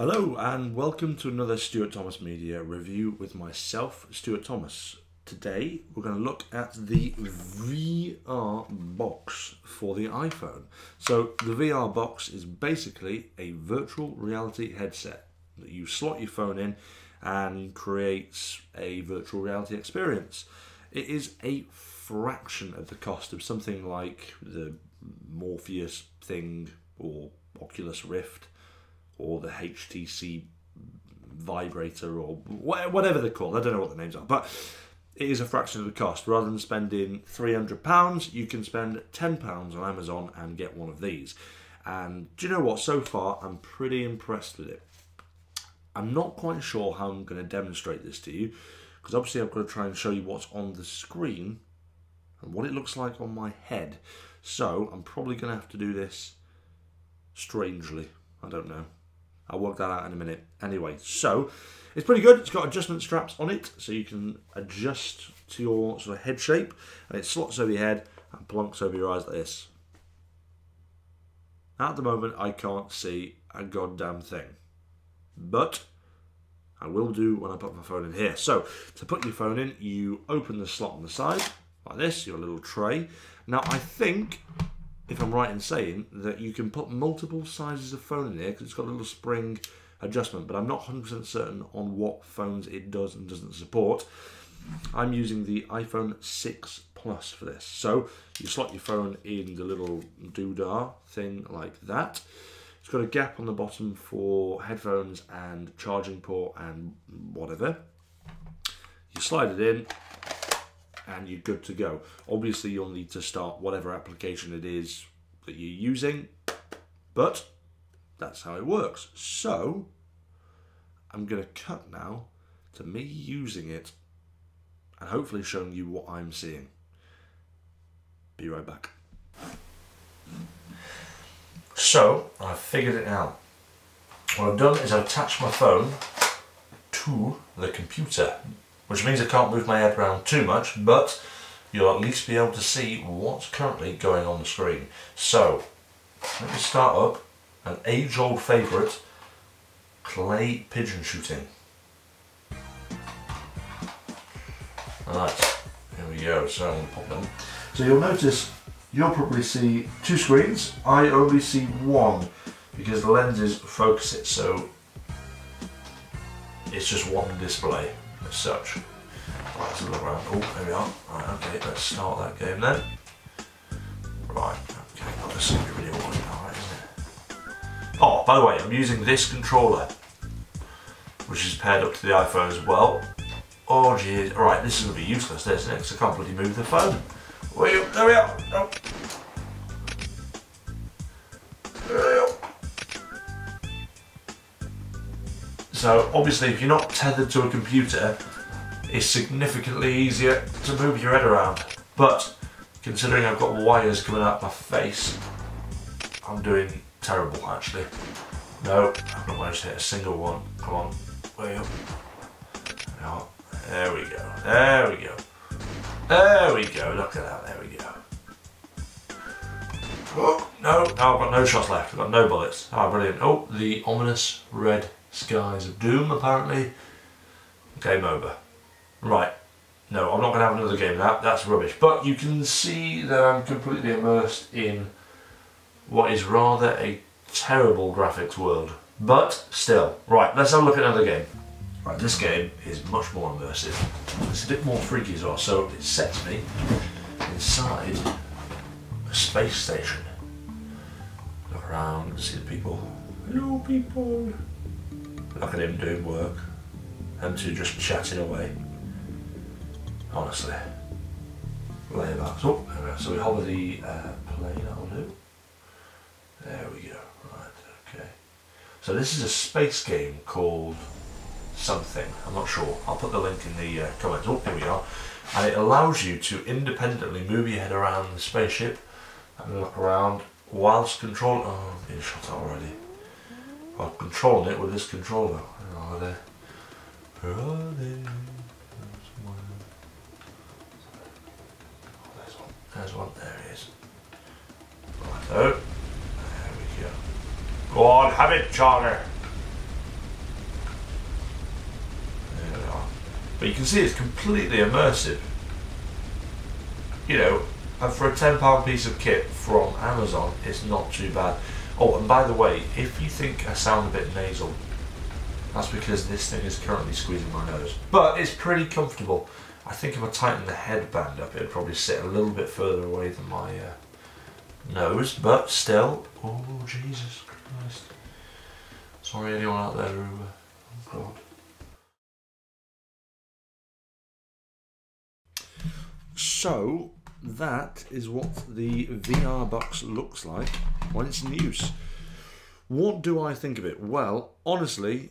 Hello and welcome to another Stuart Thomas Media review with myself, Stuart Thomas. Today we're going to look at the VR box for the iPhone. So the VR box is basically a virtual reality headset that you slot your phone in and creates a virtual reality experience. It is a fraction of the cost of something like the Morpheus thing or Oculus Rift or the HTC vibrator or whatever they're called. I don't know what the names are, but it is a fraction of the cost. Rather than spending £300, you can spend £10 on Amazon and get one of these. And do you know what? So far, I'm pretty impressed with it. I'm not quite sure how I'm going to demonstrate this to you because obviously I've got to try and show you what's on the screen and what it looks like on my head. So I'm probably going to have to do this strangely. I don't know. I'll work that out in a minute. Anyway, so it's pretty good. It's got adjustment straps on it, so you can adjust to your sort of head shape, and it slots over your head and plunks over your eyes like this. At the moment, I can't see a goddamn thing, but I will do when I put my phone in here. So, to put your phone in, you open the slot on the side, like this, your little tray. Now, I think if I'm right in saying, that you can put multiple sizes of phone in there because it's got a little spring adjustment, but I'm not 100% certain on what phones it does and doesn't support. I'm using the iPhone 6 Plus for this. So you slot your phone in the little doodah thing like that. It's got a gap on the bottom for headphones and charging port and whatever. You slide it in, and you're good to go. Obviously, you'll need to start whatever application it is that you're using, but that's how it works. So, I'm going to cut now to me using it and hopefully showing you what I'm seeing. Be right back. So, I've figured it out. What I've done is I've attached my phone to the computer which means I can't move my head around too much, but you'll at least be able to see what's currently going on the screen. So, let me start up an age-old favourite, clay pigeon shooting. Right, here we go, so I'm going to pop them. So you'll notice, you'll probably see two screens, I only see one, because the lenses focus it, so it's just one display as such. Right, let's look around. Oh, there we are. Right, okay, let's start that game then. Right, okay, well, this be really now, isn't it? Oh, by the way, I'm using this controller, which is paired up to the iPhone as well. Oh, geez. Right, this is going to be useless, isn't it? Because I can't bloody move the phone. Wait, there we are. Oh. So obviously if you're not tethered to a computer, it's significantly easier to move your head around. But considering I've got wires coming out my face, I'm doing terrible actually. No, I've not managed to hit a single one. Come on, way up. There we go, there we go. There we go, look at that, there we go. Oh, no, no, I've got no shots left, I've got no bullets. Oh, brilliant. Oh, the ominous red Skies of Doom, apparently. Game over. Right. No, I'm not going to have another game that. That's rubbish. But you can see that I'm completely immersed in what is rather a terrible graphics world. But still. Right, let's have a look at another game. Right, this game is much more immersive. It's a bit more freaky as well. So it sets me inside a space station. Look around, see the people. Hello, people. Look at him doing work. Them two just chatting away. Honestly. Laybacks. Oh, so we hover the uh, plane, that'll do. There we go. Right, okay. So this is a space game called something. I'm not sure. I'll put the link in the uh, comments. Oh, here we are. And it allows you to independently move your head around the spaceship and look around whilst controlling. Oh, I'm being shot already or controlling it with this controller. Are they? There's one. There's one. There. Right. There we go. Go on, have it, Charlie. There we are. But you can see it's completely immersive. You know, and for a £10 piece of kit from Amazon, it's not too bad. Oh, and by the way, if you think I sound a bit nasal, that's because this thing is currently squeezing my nose. But it's pretty comfortable. I think if I tighten the headband up, it'd probably sit a little bit further away than my uh, nose, but still, oh Jesus Christ. Sorry anyone out there who, uh, oh God. So, that is what the VR box looks like when it's in use. What do I think of it? Well, honestly,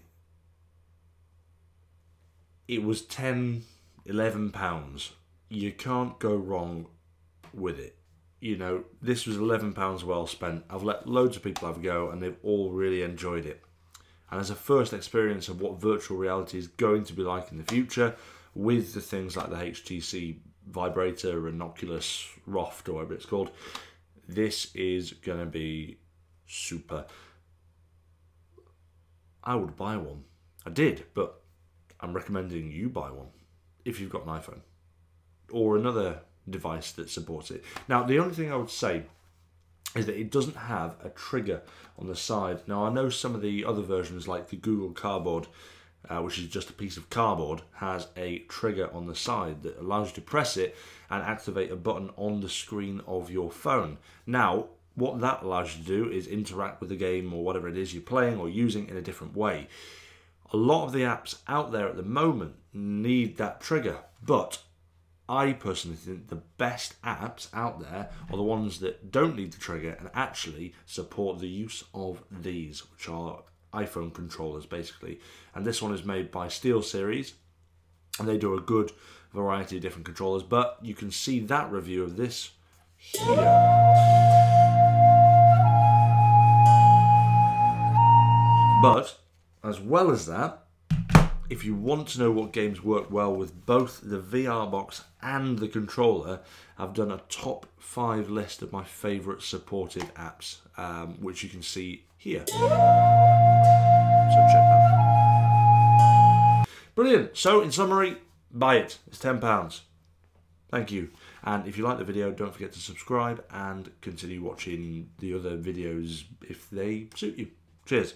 it was 10, 11 pounds. You can't go wrong with it. You know, this was 11 pounds well spent. I've let loads of people have a go and they've all really enjoyed it. And as a first experience of what virtual reality is going to be like in the future, with the things like the HTC vibrator and Oculus Rift or whatever it's called. This is going to be super. I would buy one. I did, but I'm recommending you buy one if you've got an iPhone or another device that supports it. Now, the only thing I would say is that it doesn't have a trigger on the side. Now, I know some of the other versions, like the Google Cardboard, uh, which is just a piece of cardboard, has a trigger on the side that allows you to press it and activate a button on the screen of your phone. Now, what that allows you to do is interact with the game or whatever it is you're playing or using in a different way. A lot of the apps out there at the moment need that trigger, but I personally think the best apps out there are the ones that don't need the trigger and actually support the use of these, which are iPhone controllers basically. And this one is made by SteelSeries, and they do a good variety of different controllers. But you can see that review of this here. But as well as that, if you want to know what games work well with both the VR box and the controller, I've done a top five list of my favourite supported apps, um, which you can see here. Brilliant. So in summary, buy it. It's £10. Thank you. And if you like the video, don't forget to subscribe and continue watching the other videos if they suit you. Cheers.